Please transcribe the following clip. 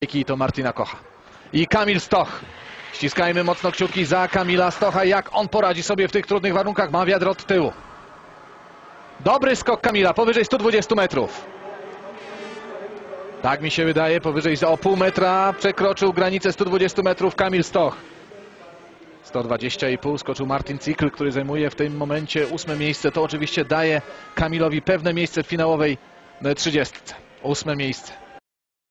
I to Martina Kocha. I Kamil Stoch. Ściskajmy mocno kciuki za Kamila Stocha. Jak on poradzi sobie w tych trudnych warunkach? Ma wiatr od tyłu. Dobry skok Kamila, powyżej 120 metrów. Tak mi się wydaje, powyżej za o pół metra przekroczył granicę 120 metrów Kamil Stoch. 120,5 skoczył Martin Cikl, który zajmuje w tym momencie ósme miejsce. To oczywiście daje Kamilowi pewne miejsce w finałowej e, 30. Ósme miejsce.